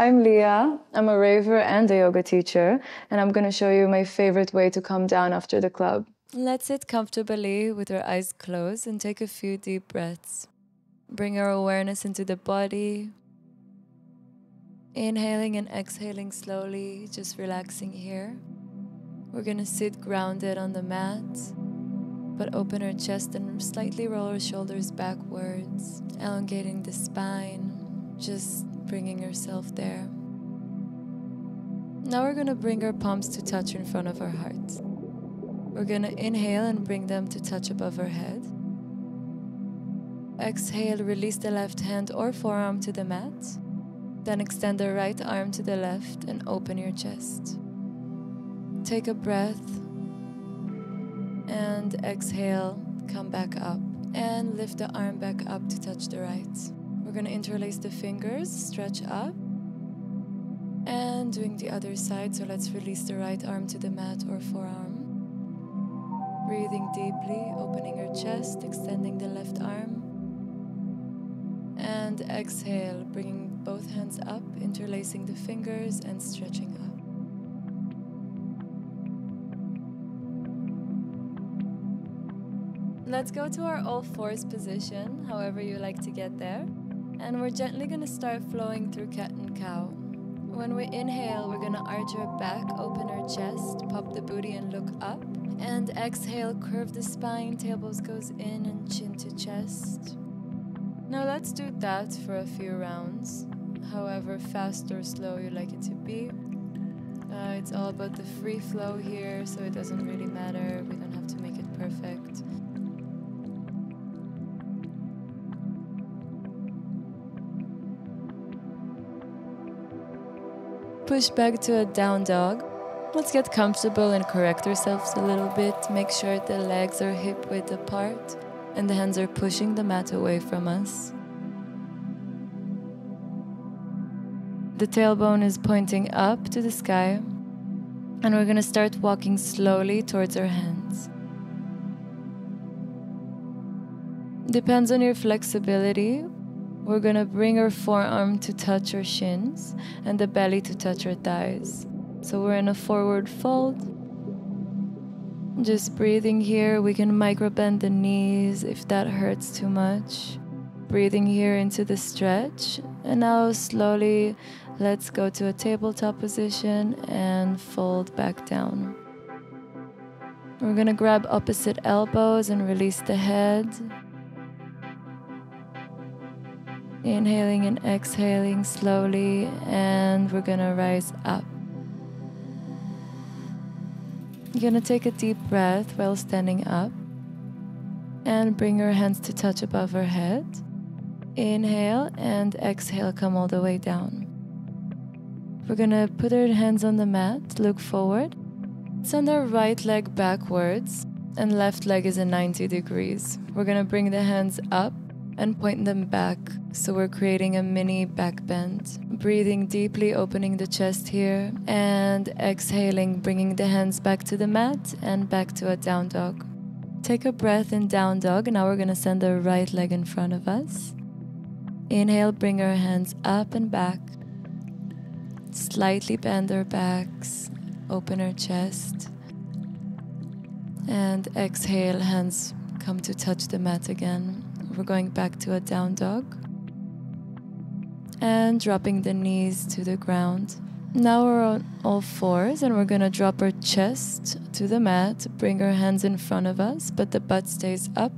I'm Leah. I'm a raver and a yoga teacher, and I'm going to show you my favorite way to come down after the club. Let's sit comfortably with our eyes closed and take a few deep breaths. Bring our awareness into the body. Inhaling and exhaling slowly, just relaxing here. We're going to sit grounded on the mat, but open our chest and slightly roll our shoulders backwards, elongating the spine, just bringing yourself there. Now we're going to bring our palms to touch in front of our heart. We're going to inhale and bring them to touch above our head. Exhale, release the left hand or forearm to the mat. Then extend the right arm to the left and open your chest. Take a breath and exhale, come back up and lift the arm back up to touch the right. We're going to interlace the fingers, stretch up, and doing the other side. So let's release the right arm to the mat or forearm. Breathing deeply, opening your chest, extending the left arm. And exhale, bringing both hands up, interlacing the fingers and stretching up. Let's go to our all fours position, however you like to get there. And we're gently going to start flowing through cat and cow. When we inhale, we're going to arch our back, open our chest, pop the booty, and look up. And exhale, curve the spine, tailbone goes in, and chin to chest. Now let's do that for a few rounds, however fast or slow you like it to be. Uh, it's all about the free flow here, so it doesn't really matter. We don't have to make it perfect. Push back to a down dog. Let's get comfortable and correct ourselves a little bit. Make sure the legs are hip width apart and the hands are pushing the mat away from us. The tailbone is pointing up to the sky, and we're going to start walking slowly towards our hands. Depends on your flexibility. We're to bring our forearm to touch our shins and the belly to touch our thighs. So we're in a forward fold. Just breathing here, we can micro bend the knees if that hurts too much. Breathing here into the stretch. And now slowly, let's go to a tabletop position and fold back down. We're gonna grab opposite elbows and release the head. Inhaling and exhaling slowly, and we're gonna rise up. You're gonna take a deep breath while standing up and bring your hands to touch above our head. Inhale and exhale, come all the way down. We're gonna put our hands on the mat, look forward, send our right leg backwards, and left leg is in 90 degrees. We're gonna bring the hands up and point them back. So we're creating a mini back bend. Breathing deeply, opening the chest here, and exhaling, bringing the hands back to the mat and back to a down dog. Take a breath in down dog. Now we're going to send the right leg in front of us. Inhale, bring our hands up and back. Slightly bend our backs, open our chest. And exhale, hands come to touch the mat again. We're going back to a down dog. And dropping the knees to the ground. Now we're on all fours and we're gonna drop our chest to the mat, bring our hands in front of us, but the butt stays up.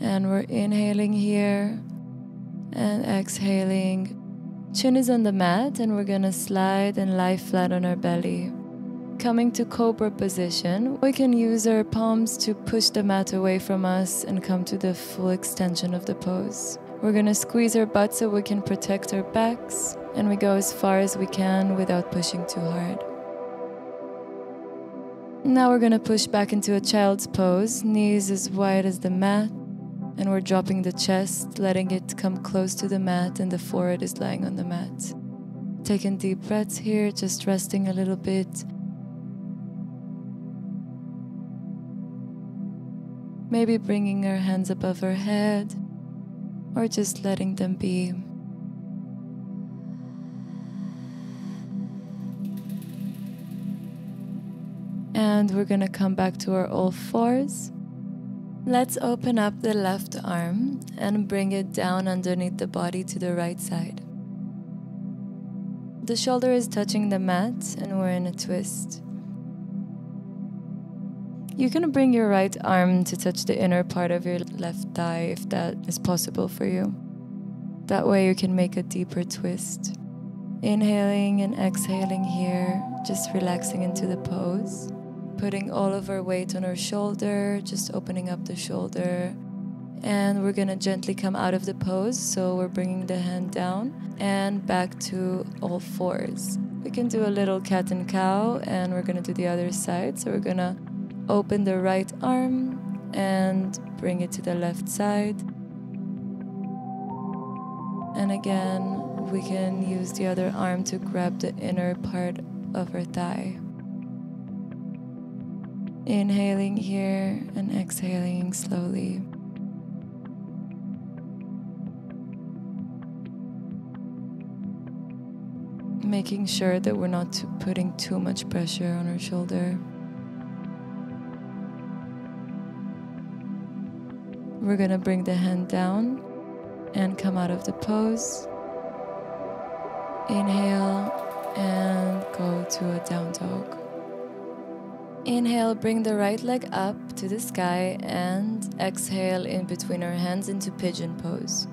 And we're inhaling here and exhaling. Chin is on the mat and we're gonna slide and lie flat on our belly. Coming to cobra position, we can use our palms to push the mat away from us and come to the full extension of the pose. We're gonna squeeze our butt so we can protect our backs, and we go as far as we can without pushing too hard. Now we're gonna push back into a child's pose, knees as wide as the mat, and we're dropping the chest, letting it come close to the mat, and the forehead is lying on the mat. Taking deep breaths here, just resting a little bit maybe bringing her hands above her head or just letting them be. And we're gonna come back to our all fours. Let's open up the left arm and bring it down underneath the body to the right side. The shoulder is touching the mat and we're in a twist. You can bring your right arm to touch the inner part of your left thigh if that is possible for you. That way, you can make a deeper twist. Inhaling and exhaling here, just relaxing into the pose. Putting all of our weight on our shoulder, just opening up the shoulder. And we're gonna gently come out of the pose. So we're bringing the hand down and back to all fours. We can do a little cat and cow, and we're gonna do the other side. So we're gonna Open the right arm and bring it to the left side. And again, we can use the other arm to grab the inner part of her thigh. Inhaling here and exhaling slowly. Making sure that we're not putting too much pressure on her shoulder. We're gonna bring the hand down and come out of the pose. Inhale and go to a down dog. Inhale, bring the right leg up to the sky and exhale in between our hands into pigeon pose.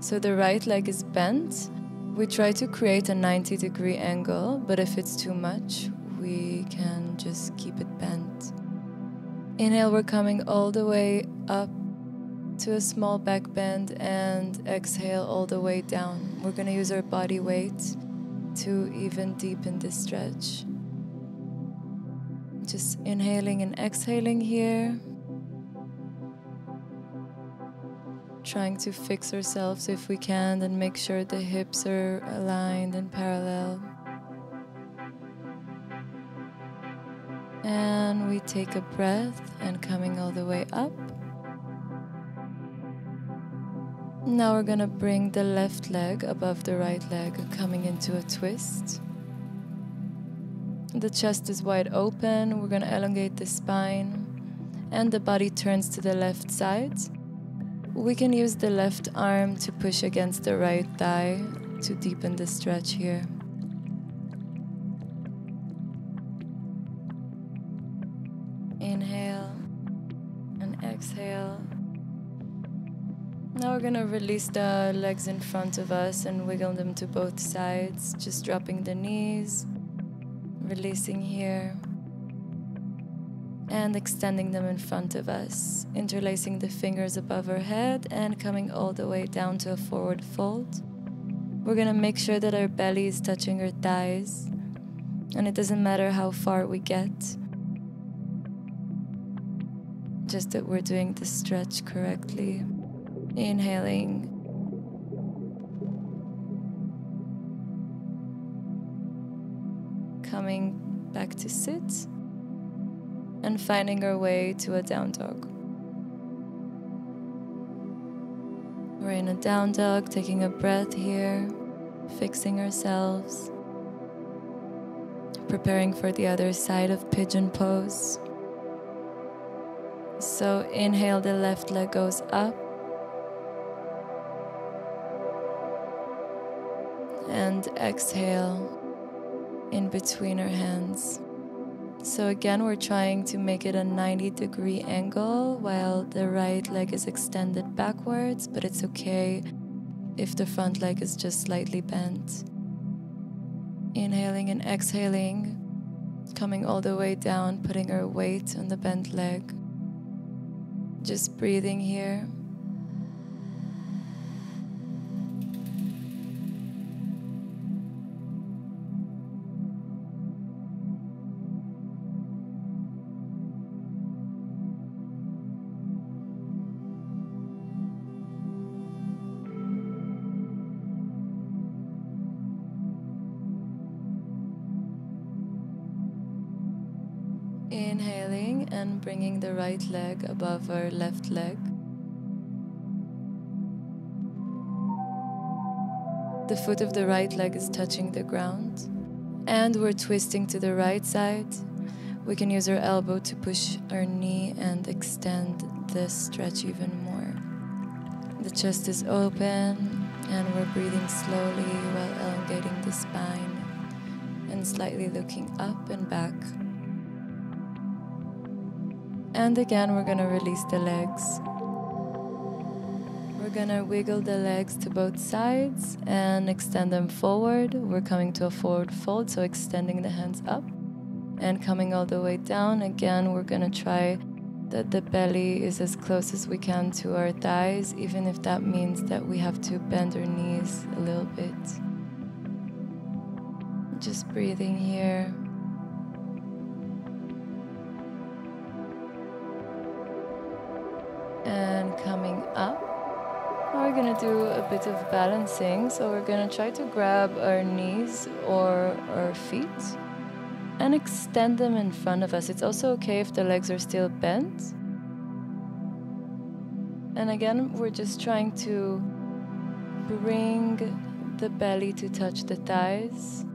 So the right leg is bent. We try to create a 90 degree angle, but if it's too much, we can just keep it bent. Inhale, we're coming all the way up to a small back bend and exhale all the way down. We're going to use our body weight to even deepen this stretch. Just inhaling and exhaling here. Trying to fix ourselves if we can and make sure the hips are aligned and parallel. And we take a breath and coming all the way up. Now we're gonna bring the left leg above the right leg, coming into a twist. The chest is wide open, we're gonna elongate the spine, and the body turns to the left side. We can use the left arm to push against the right thigh to deepen the stretch here. Gonna release the legs in front of us and wiggle them to both sides, just dropping the knees, releasing here, and extending them in front of us, interlacing the fingers above our head and coming all the way down to a forward fold. We're gonna make sure that our belly is touching our thighs, and it doesn't matter how far we get, just that we're doing the stretch correctly. Inhaling. Coming back to sit. And finding our way to a down dog. We're in a down dog, taking a breath here, fixing ourselves, preparing for the other side of pigeon pose. So inhale, the left leg goes up. And exhale in between our hands. So, again, we're trying to make it a 90 degree angle while the right leg is extended backwards, but it's okay if the front leg is just slightly bent. Inhaling and exhaling, coming all the way down, putting our weight on the bent leg. Just breathing here. Inhaling and bringing the right leg above our left leg. The foot of the right leg is touching the ground. And we're twisting to the right side. We can use our elbow to push our knee and extend this stretch even more. The chest is open and we're breathing slowly while elongating the spine and slightly looking up and back. And again, we're gonna release the legs. We're gonna wiggle the legs to both sides and extend them forward. We're coming to a forward fold, so extending the hands up and coming all the way down. Again, we're gonna try that the belly is as close as we can to our thighs, even if that means that we have to bend our knees a little bit. Just breathing here. And coming up. We're gonna do a bit of balancing. So we're gonna try to grab our knees or our feet and extend them in front of us. It's also okay if the legs are still bent. And again, we're just trying to bring the belly to touch the thighs.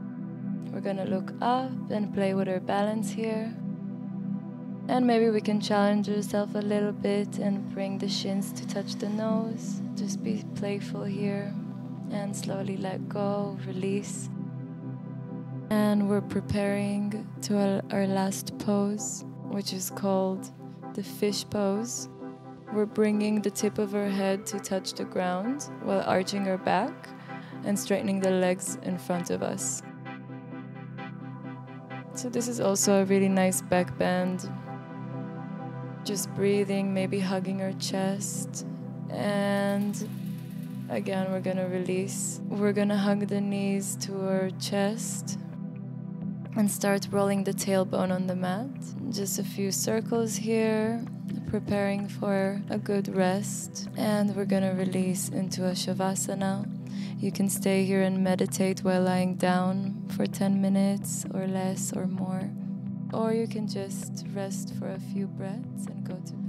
We're gonna look up and play with our balance here. And maybe we can challenge ourselves a little bit and bring the shins to touch the nose. Just be playful here and slowly let go, release. And we're preparing to our, last pose, which is called the fish pose. We're bringing the tip of our head to touch the ground while arching our back and straightening the legs in front of us. So, this is also a really nice back bend. Just breathing, maybe hugging our chest. And again, we're gonna release. We're gonna hug the knees to our chest and start rolling the tailbone on the mat. Just a few circles here, preparing for a good rest. And we're gonna release into a Shavasana. You can stay here and meditate while lying down for 10 minutes or less or more. Or you can just rest for a few breaths and go to bed.